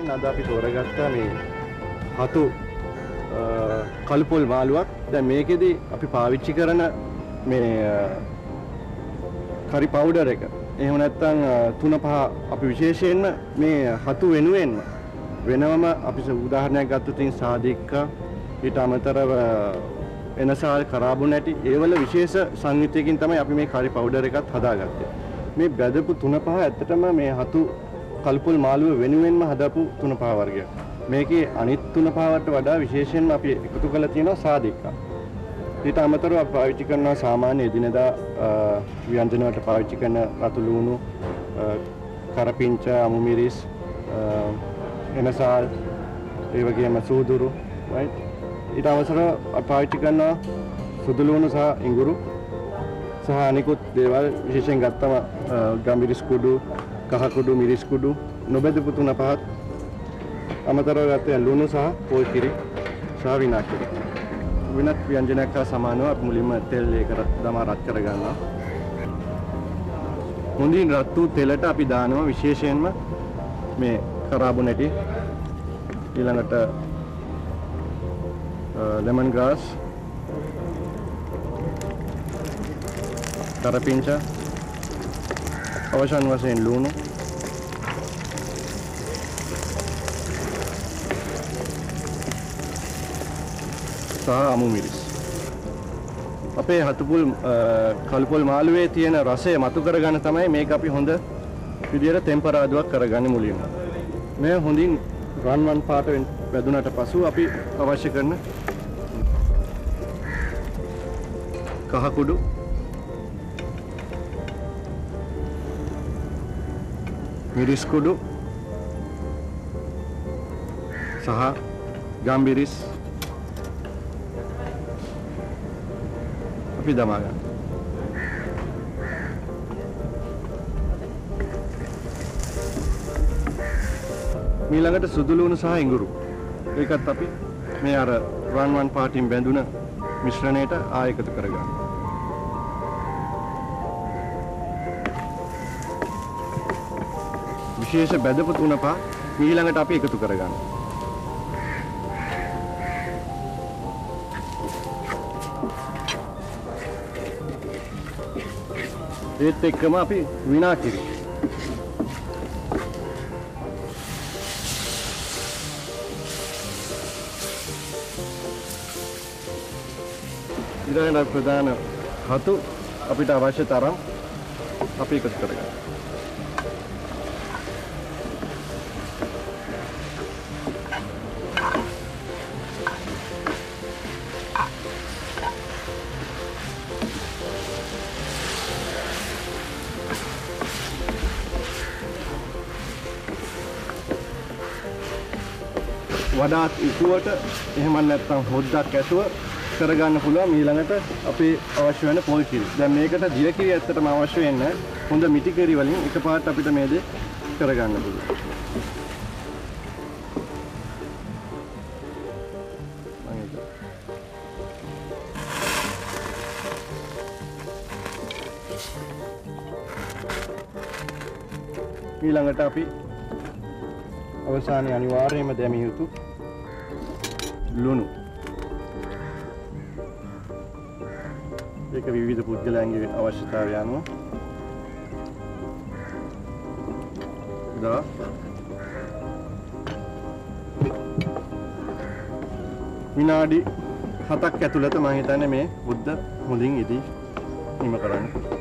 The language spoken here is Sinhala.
වශයෙන් අද අපි තෝරගත්තා මේ හතු කළුපොල් මාළුවක් දැන් මේකෙදි අපි පාවිච්චි කරන මේ කරි පවුඩර් එක. එහෙම නැත්නම් තුන පහ අපි විශේෂයෙන්ම මේ හතු වෙනුවෙන්ම වෙනවම අපි උදාහරණයක් ගත්තොත් ඉතින් සාදික්කා ඊට අමතරව එනසාල් කරාබු නැටි ඒවල විශේෂ සංයුතියකින් තමයි අපි මේ කරි පවුඩර් එකත් හදාගත්තේ. මේ බැදපු තුන පහ ඇත්තටම මේ හතු කල්පුල් මාළුව වෙනුවෙන්ම හදපු තුන පහ වර්ගයක්. මේකේ අනිත් තුන පහවට වඩා විශේෂයෙන්ම අපි එකතු කරලා තියෙනවා සාදික්කා. ඊට අමතරව අපි පාවිච්චි කරනවා සාමාන්‍ය එදිනෙදා ව්‍යංජන වලට පාවිච්චි කරන රතු ලුණු, කරපිංච, අමු මිරිස්, එනසාල්, ඒ වගේම සූදුරු, right? ඊට අමතරව අපි පාවිච්චි කරනවා සුදු ලුණු සහ ඉඟුරු සහ අනිකුත් දේවල් විශේෂයෙන් ගත්තම ගම්මිරිස් කුඩු, කහ කුඩු, මිරිස් කුඩු, නොබෙදපු තුන පහත් අමතරව ගත්තේ ලුණු සහ පොල් කිරි සහ විනාකිරි. වෙනත් ව්‍යංජනයක් හා සමානව අපි මුලින්ම තෙල් ඒකට දමා රත් කරගන්නවා. හොඳින් රත් වූ තෙලට අපි දානවා විශේෂයෙන්ම මේ කරාබු නැටි ඊළඟට ලෙමන් ග්‍රාස් කරපිංච අවසන් වශයෙන් ලුණු සහ අමු මිරිස්. අපේ හතුපුල් කල්පොල් මාළුවේ තියෙන රසය මතු කරගන්න තමයි මේක අපි හොඳ විදියට ටෙම්පරාදුවක් කරගන්න මුලින්ම. මේ හොඳින් රන්වන් පාට වැදුනට පසු අපි අවශ්‍ය කරන කහ කුඩු මිරිස් කුඩු සහ ගම්බිරිස් අපි දමා ගන්න. මීළඟට සුදු ලුණු සහ ඉඟුරු. ඒකත් අපි මේ අර රන් වන් පාටින් බැඳුන මිශ්‍රණයට ආයකතු කරගන්න. විශේෂ බැදපු තුන පහ ඊළඟට අපි එකතු කරගන්න. ඒත් එක්කම අපි විනාකිරි ඊළඟට ප්‍රධාන හතු අපිට අවශ්‍ය තරම් අපි එකතු කරගන්න. වඩාත් ඉක්ුවට එහෙම නැත්නම් හොද්දක් ඇතුව කරගන්න පුළුවන් ඊළඟට අපේ අවශ්‍ය වෙන පොල් කිරි. දැන් මේකට දිර කිරි ඇත්තටම අවශ්‍ය වෙන්නේ හොඳ මිටි කිරි වලින් එකපාරට අපිට මේ දේ කරගන්න පුළුවන්. ඊළඟට අපි අවසානයේ අනිවාර්යයෙන්ම දැමිය යුතු ලුණු. ඒක විවිධ පුද්ගලයන්ගේ අවශ්‍යතාවය අනුව දා විනාඩි 7ක් ඇතුළත මම හිතන්නේ මේ බුද්ධ හොඳින් ඉදී නිම කරන්න.